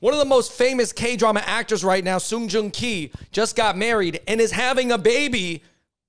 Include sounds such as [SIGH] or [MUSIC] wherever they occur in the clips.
One of the most famous K drama actors right now, Song Joong Ki, just got married and is having a baby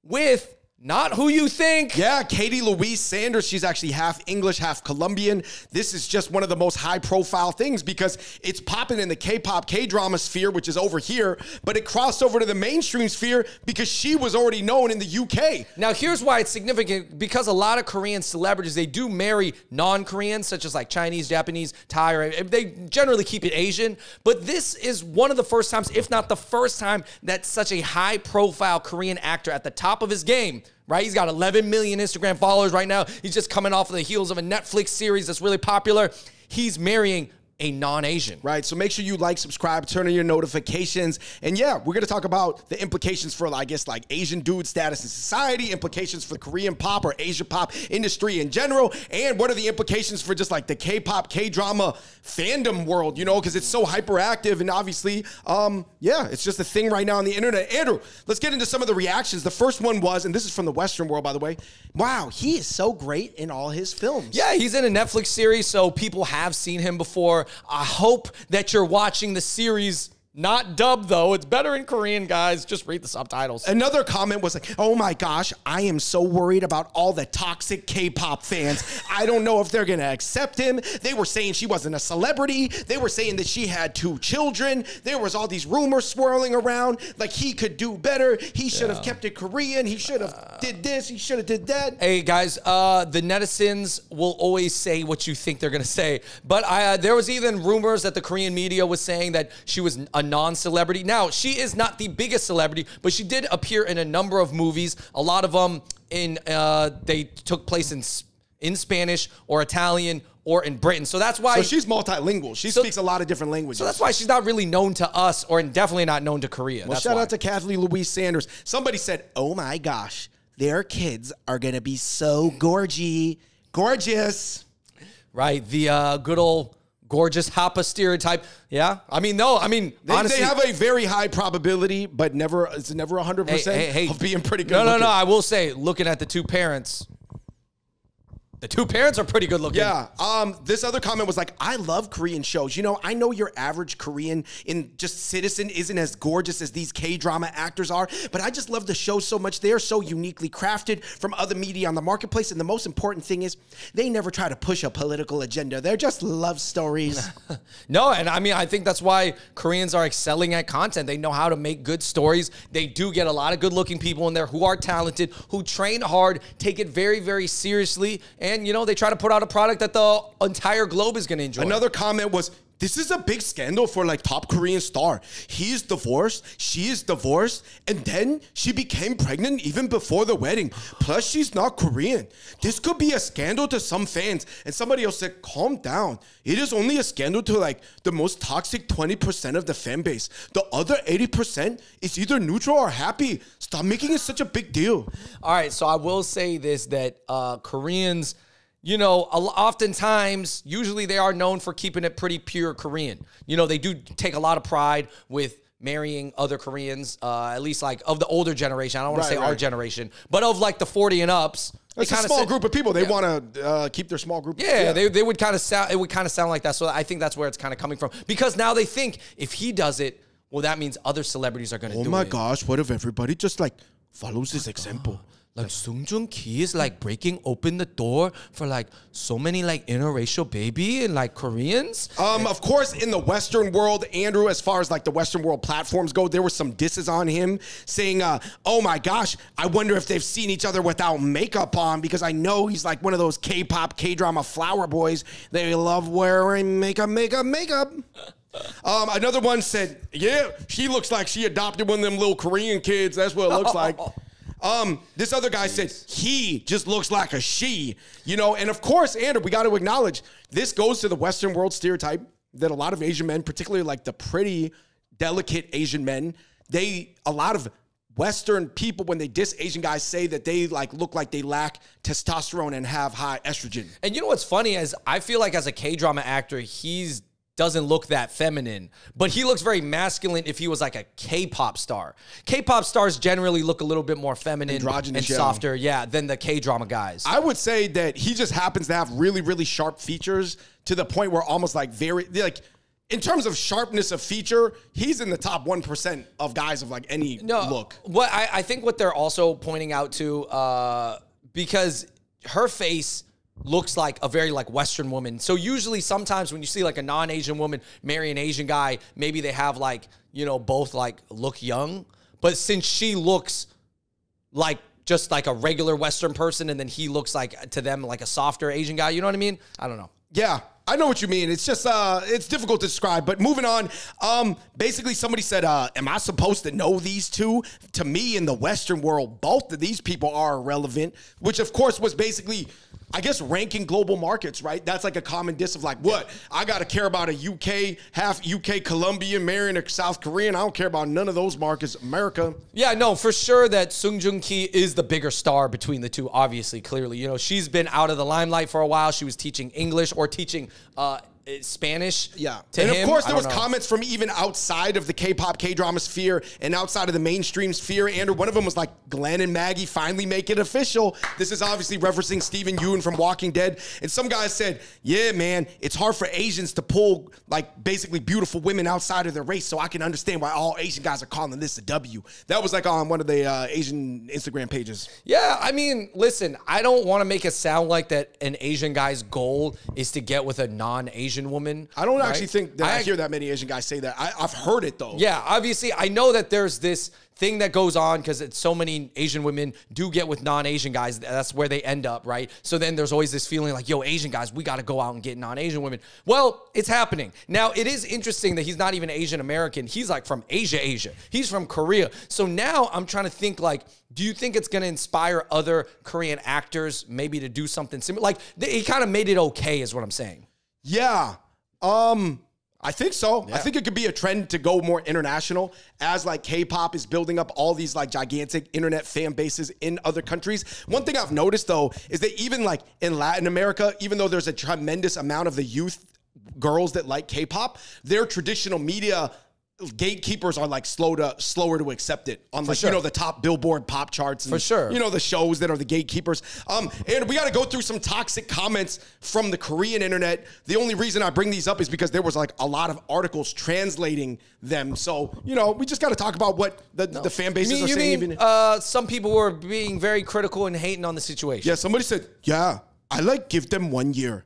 with not who you think. Yeah, Katy Louise Saunders. She's actually half English, half Colombian. This is just one of the most high profile things because it's popping in the K pop, K drama sphere, which is over here, but it crossed over to the mainstream sphere because she was already known in the UK. Now, here's why it's significant because a lot of Korean celebrities, they do marry non Koreans, such as like Chinese, Japanese, Thai, or they generally keep it Asian. But this is one of the first times, if not the first time, that such a high profile Korean actor at the top of his game right? He's got 11 million Instagram followers right now. He's just coming off of the heels of a Netflix series that's really popular. He's marrying a non-Asian. Right. So make sure you like, subscribe, turn on your notifications. And yeah, we're gonna talk about the implications for I guess like Asian dude status in society, implications for the Korean pop or Asia pop industry in general, and what are the implications for just like the K-pop, K-drama fandom world, you know, because it's so hyperactive and obviously, um, yeah, it's just a thing right now on the internet. Andrew, let's get into some of the reactions. The first one was, and this is from the Western world, by the way. Wow, he is so great in all his films. Yeah, he's in a Netflix series, so people have seen him before. I hope that you're watching the series not dubbed though. It's better in Korean, guys. Just read the subtitles. Another comment was like, "Oh my gosh, I am so worried about all the toxic K-pop fans. I don't know if they're going to accept him." They were saying she wasn't a celebrity. They were saying that she had two children. There was all these rumors swirling around like he could do better. He should have kept it Korean. He should have uh, did this. He should have did that. Hey guys, uh, the netizens will always say what you think they're going to say. But I, uh, there was even rumors that the Korean media was saying that she was a non-celebrity. Now, she is not the biggest celebrity, but she did appear in a number of movies. A lot of them in uh, they took place in in Spanish or Italian or in Britain. So that's why. So she's multilingual. She so, speaks a lot of different languages. So that's why she's not really known to us or definitely not known to Korea. Well, that's shout why. out to Kathleen Louise Saunders. Somebody said, oh my gosh, their kids are going to be so gorgy. Gorgeous. Right. The uh, good old gorgeous Hapa stereotype. Yeah, I mean, no, I mean, they, honestly, they have a very high probability, but never it's never hundred hey, percent hey, hey, of being pretty good. No, looking. no, no. I will say, looking at the two parents, the two parents are pretty good looking. Yeah. Um, this other comment was like, I love Korean shows. You know, I know your average Korean in just Citizen isn't as gorgeous as these K drama actors are, but I just love the show so much. They're so uniquely crafted from other media on the marketplace. And the most important thing is they never try to push a political agenda. They're just love stories. [LAUGHS] no, and I mean, I think that's why Koreans are excelling at content. They know how to make good stories. They do get a lot of good looking people in there who are talented, who train hard, take it very, very seriously and you know they try to put out a product that the entire globe is going to enjoy. Another comment was this is a big scandal for like top Korean star. He's divorced, she is divorced, and then she became pregnant even before the wedding. Plus, she's not Korean. This could be a scandal to some fans. And somebody else said, calm down. It is only a scandal to like the most toxic 20% of the fan base. The other 80% is either neutral or happy. Stop making it such a big deal. All right, so I will say this that uh, Koreans you know, oftentimes, usually they are known for keeping it pretty pure Korean. You know, they do take a lot of pride with marrying other Koreans, uh, at least like of the older generation. I don't want right, to say right. our generation, but of like the 40 and ups. It's a small group of people. They yeah. want to uh, keep their small group. Yeah, yeah, They, they would kind of sound. It would kind of sound like that. So I think that's where it's kind of coming from because now they think if he does it, well, that means other celebrities are going to oh do it. Oh my gosh! What if everybody just like follows his example? Like Song Joong Ki is like breaking open the door for like so many like interracial baby and like Koreans. Um, of course, in the Western world, Andrew, as far as like the Western world platforms go, there were some disses on him saying, uh, "Oh my gosh, I wonder if they've seen each other without makeup on because I know he's like one of those K-pop, K-drama flower boys. They love wearing makeup, makeup, makeup." Um, another one said, "Yeah, she looks like she adopted one of them little Korean kids. That's what it looks like." [LAUGHS] Um, this other guy Jeez. said he just looks like a she, you know. And of course, Andrew, we got to acknowledge this goes to the Western world stereotype that a lot of Asian men, particularly like the pretty, delicate Asian men, they a lot of Western people when they diss Asian guys say that they like look like they lack testosterone and have high estrogen. And you know what's funny is I feel like as a K drama actor, he's doesn't look that feminine, but he looks very masculine if he was like a K-pop star. K-pop stars generally look a little bit more feminine and softer, yeah, than the K-drama guys. I would say that he just happens to have really, really sharp features to the point where almost like very like in terms of sharpness of feature, he's in the top one percent of guys of like any no, look. What I, I think what they're also pointing out to, uh, because her face looks like a very like Western woman. So usually sometimes when you see like a non-Asian woman marry an Asian guy, maybe they have like, you know, both like look young. But since she looks like just like a regular Western person and then he looks like to them like a softer Asian guy, you know what I mean? I don't know. Yeah, I know what you mean. It's just uh it's difficult to describe. But moving on, um, basically somebody said, uh, am I supposed to know these two? To me, in the Western world, both of these people are irrelevant, which of course was basically I guess ranking global markets, right? That's like a common diss of like, what? I got to care about a UK, half UK Colombian marrying a South Korean. I don't care about none of those markets. America. Yeah, no, for sure that Song Joong Ki is the bigger star between the two, obviously, clearly. You know, she's been out of the limelight for a while. She was teaching English or teaching uh, Spanish. Yeah. And him. of course, there was know. comments from even outside of the K-pop, K-drama sphere and outside of the mainstream sphere. And one of them was like, Glenn and Maggie finally make it official. This is obviously referencing Steven Yeun from Walking Dead. And some guys said, yeah, man, it's hard for Asians to pull like basically beautiful women outside of their race. So I can understand why all Asian guys are calling this a W. That was like on one of the uh, Asian Instagram pages. Yeah, I mean, listen, I don't want to make it sound like that an Asian guy's goal is to get with a non-Asian woman. I don't right? actually think that I, hear that many Asian guys say that. I, I've heard it though. Yeah, obviously, I know that there's this thing that goes on because it's so many Asian women do get with non-Asian guys. That's where they end up, right? So then there's always this feeling like, yo, Asian guys, we got to go out and get non-Asian women. Well, it's happening. Now, it is interesting that he's not even Asian American. He's like from Asia, Asia. He's from Korea. So now I'm trying to think like, do you think it's going to inspire other Korean actors maybe to do something similar? Like, he kind of made it okay, is what I'm saying. Yeah. Um I think so. I think it could be a trend to go more international as like K-pop is building up all these like gigantic internet fan bases in other countries. One thing I've noticed though is that even like in Latin America, even though there's a tremendous amount of the youth girls that like K-pop, their traditional media gatekeepers are like slow to slower to accept it on like sure. you know the top billboard pop charts and, For sure. you know the shows that are the gatekeepers um and we got to go through some toxic comments from the korean internet the only reason i bring these up is because there was like a lot of articles translating them so you know we just got to talk about what the, the fan You bases mean, are you saying mean even uh, some people were being very critical and hating on the situation? yeah somebody said yeah i like give them one year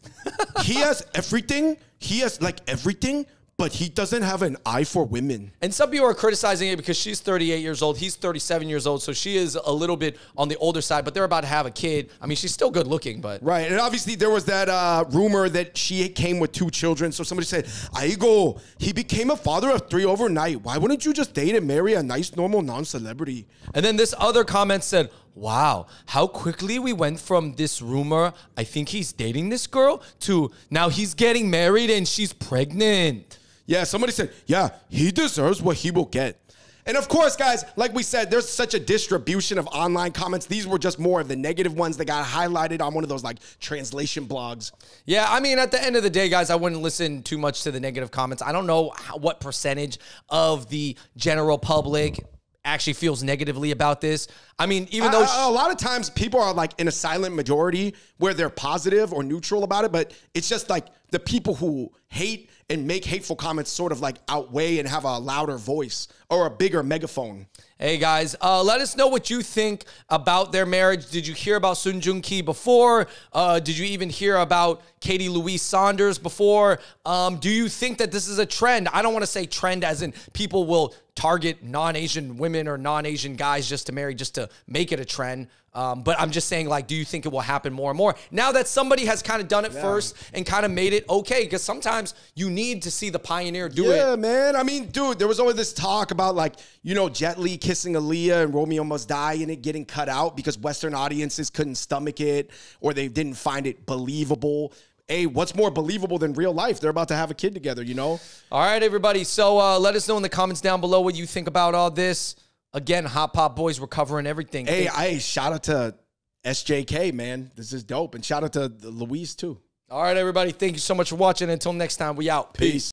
he has everything he has like everything but he doesn't have an eye for women And some people are criticizing it because she's 38 years old. He's 37 years old. So she is a little bit on the older side, but they're about to have a kid. I mean, she's still good looking, but. Right, and obviously there was that uh, rumor that she came with two children. So somebody said, "Aigo, he became a father of three overnight. Why wouldn't you just date and marry a nice, normal, non-celebrity?" And then this other comment said, Wow, how quickly we went from this rumor, I think he's dating this girl, to now he's getting married and she's pregnant. Yeah, somebody said, "Yeah, he deserves what he will get." And of course, guys, like we said, there's such a distribution of online comments. These were just more of the negative ones that got highlighted on one of those like translation blogs. Yeah, I mean, at the end of the day, guys, I wouldn't listen too much to the negative comments. I don't know how, what percentage of the general public actually feels negatively about this. I mean, even though. a, a lot of times people are like in a silent majority where they're positive or neutral about it, but it's just like the people who hate and make hateful comments sort of like outweigh and have a louder voice or a bigger megaphone. Hey guys, uh, let us know what you think about their marriage. Did you hear about Song Joong Ki before? Uh, did you even hear about Katy Louise Saunders before? Um, do you think that this is a trend? I don't want to say trend as in people will target non-Asian women or non-Asian guys just to marry, just to make it a trend. Um, but I'm just saying, like, do you think it will happen more and more now that somebody has kind of done it first and kind of made it okay? Because sometimes you need to see the pioneer do it. Yeah, man. I mean, dude, there was always this talk about like, you know, Jet Li kissing Aaliyah and Romeo Must Die and it getting cut out because Western audiences couldn't stomach it or they didn't find it believable. Hey, what's more believable than real life? They're about to have a kid together, you know? All right, everybody. So uh, let us know in the comments down below what you think about all this. Again, Hot Pot Boys, we're covering everything. Hey, I shout out to SJK, man. This is dope. And shout out to Louise too. All right, everybody. Thank you so much for watching. Until next time, we out. Peace.